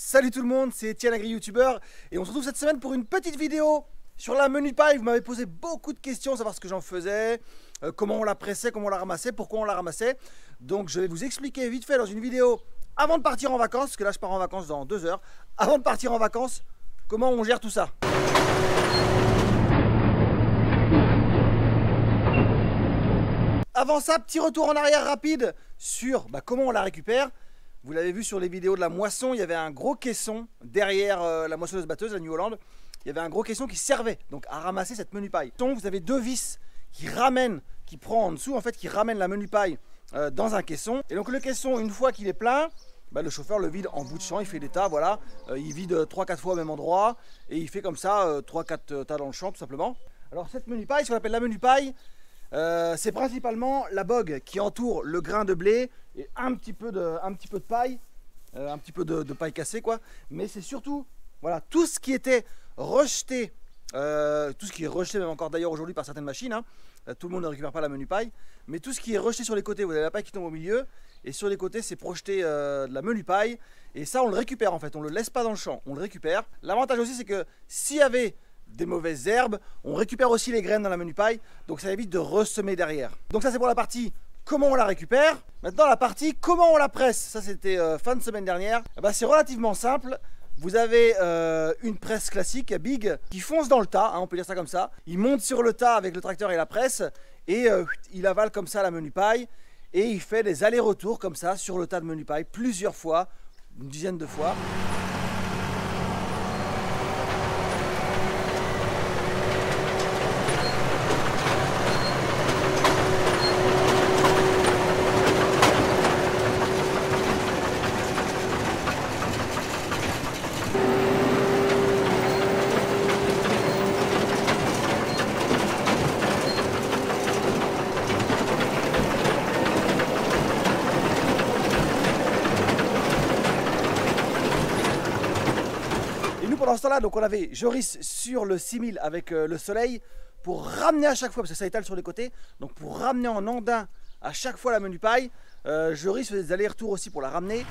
Salut tout le monde, c'est Etienne Agri YouTuber et on se retrouve cette semaine pour une petite vidéo sur la menu paille. Vous m'avez posé beaucoup de questions, savoir ce que j'en faisais, euh, comment on la pressait, comment on la ramassait, pourquoi on la ramassait. Donc je vais vous expliquer vite fait dans une vidéo avant de partir en vacances, parce que là je pars en vacances dans deux heures, avant de partir en vacances, comment on gère tout ça? Avant ça, petit retour en arrière rapide sur bah, comment on la récupère. Vous l'avez vu sur les vidéos de la moisson, il y avait un gros caisson derrière euh, la moissonneuse batteuse, la New Holland. Il y avait un gros caisson qui servait donc à ramasser cette menu paille. Donc vous avez deux vis qui ramènent, qui prend en dessous en fait, qui ramènent la menu paille euh, dans un caisson. Et donc le caisson, une fois qu'il est plein, bah, le chauffeur le vide en bout de champ, il fait des tas, voilà. Euh, il vide 3-4 fois au même endroit et il fait comme ça 3-4 tas dans le champ tout simplement. Alors cette menu paille, ce qu'on appelle la menu paille, euh, c'est principalement la bogue qui entoure le grain de blé et un petit peu de, paille, euh, un petit peu de, paille cassée quoi. Mais c'est surtout voilà, tout ce qui était rejeté, euh, tout ce qui est rejeté même encore d'ailleurs aujourd'hui par certaines machines. Hein. tout le monde ne récupère pas la menu paille, mais tout ce qui est rejeté sur les côtés, vous avez la paille qui tombe au milieu et sur les côtés c'est projeté de la menu paille et ça on le récupère en fait, on le laisse pas dans le champ, on le récupère. L'avantage aussi c'est que s'il y avait des mauvaises herbes. On récupère aussi les graines dans la menu paille, donc ça évite de ressemer derrière. Donc ça c'est pour la partie comment on la récupère. Maintenant la partie comment on la presse, ça c'était euh, fin de semaine dernière. Ben, c'est relativement simple. Vous avez euh, une presse classique Big qui fonce dans le tas, hein, on peut dire ça comme ça. Il monte sur le tas avec le tracteur et la presse et euh, il avale comme ça la menu paille et il fait des allers-retours comme ça sur le tas de menu paille plusieurs fois, une dizaine de fois. Ce temps-là, donc on avait Joris sur le 6000 avec euh, le soleil pour ramener à chaque fois, parce que ça étale sur les côtés, donc pour ramener en andin à chaque fois la menu paille. Euh, Joris faisait des allers-retours aussi pour la ramener.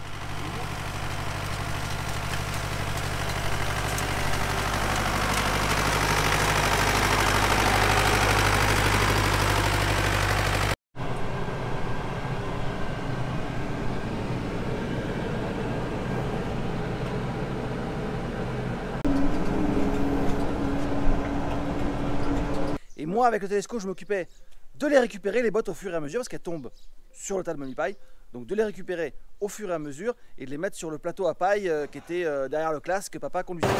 Moi, avec le télescope, je m'occupais de les récupérer, les bottes, au fur et à mesure, parce qu'elles tombent sur le tas de money paille. Donc de les récupérer au fur et à mesure et de les mettre sur le plateau à paille euh, qui était euh, derrière le classe que papa conduisait.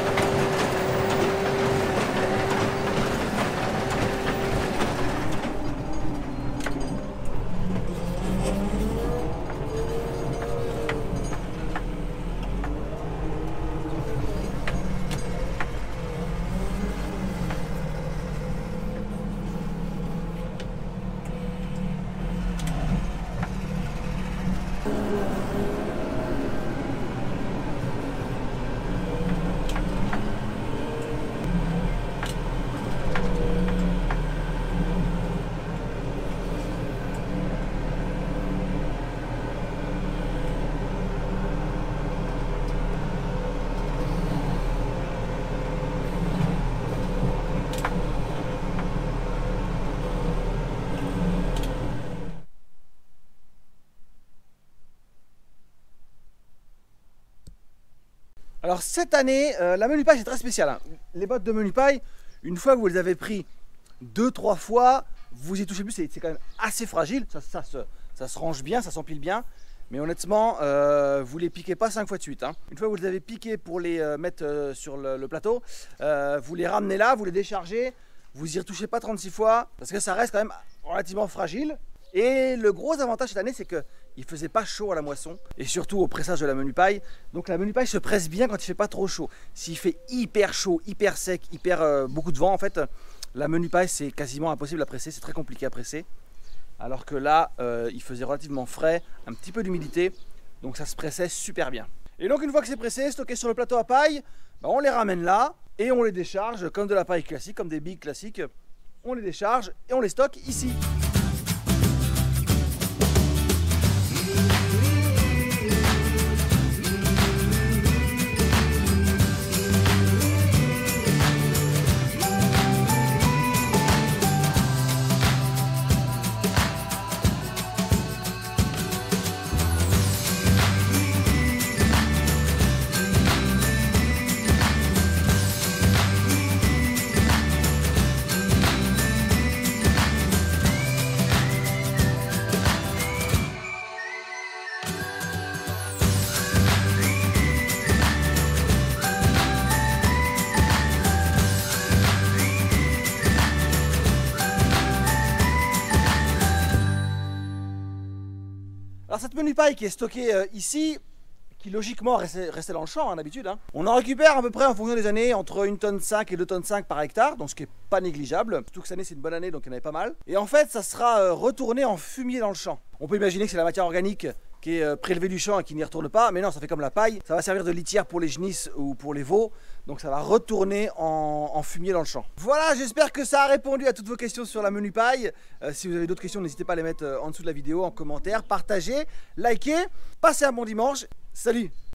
Alors cette année, euh, la menu paille c'est très spécial. Hein. Les bottes de menu paille, une fois que vous les avez pris deux, trois fois, vous y touchez plus, c'est quand même assez fragile. Ça, se, range bien, ça s'empile bien. Mais honnêtement, euh, vous les piquez pas cinq fois de suite. Hein. Une fois que vous les avez piqués pour les euh, mettre sur le, le plateau, vous les ramenez là, vous les déchargez, vous y retouchez pas 36 fois, parce que ça reste quand même relativement fragile. Et le gros avantage cette année, c'est qu'il ne faisait pas chaud à la moisson, et surtout au pressage de la menu paille. Donc la menu paille se presse bien quand il fait pas trop chaud. S'il fait hyper chaud, hyper sec, hyper euh, beaucoup de vent, en fait, la menu paille c'est quasiment impossible à presser, c'est très compliqué à presser. Alors que là, euh, il faisait relativement frais, un petit peu d'humidité, donc ça se pressait super bien. Et donc une fois que c'est pressé, stocké sur le plateau à paille, bah, on les ramène là et on les décharge comme de la paille classique, comme des billes classiques. On les décharge et on les stocke ici. Menu paille qui est stockée euh, ici, qui logiquement restait, restait dans le champ hein, d'habitude, hein. on en récupère à peu près en fonction des années entre 1 tonne 5 et 2 tonnes 5 par hectare, donc ce qui est pas négligeable. Surtout que cette année c'est une bonne année donc il y en avait pas mal. Et en fait ça sera euh, retourné en fumier dans le champ. On peut imaginer que c'est la matière organique qui est euh, prélevée du champ et qui n'y retourne pas, mais non ça fait comme la paille, ça va servir de litière pour les genisses ou pour les veaux, donc ça va retourner en, fumier dans le champ. Voilà, j'espère que ça a répondu à toutes vos questions sur la menu paille. Euh, si vous avez d'autres questions, n'hésitez pas à les mettre en dessous de la vidéo, en commentaire, partagez, likez, passez un bon dimanche, salut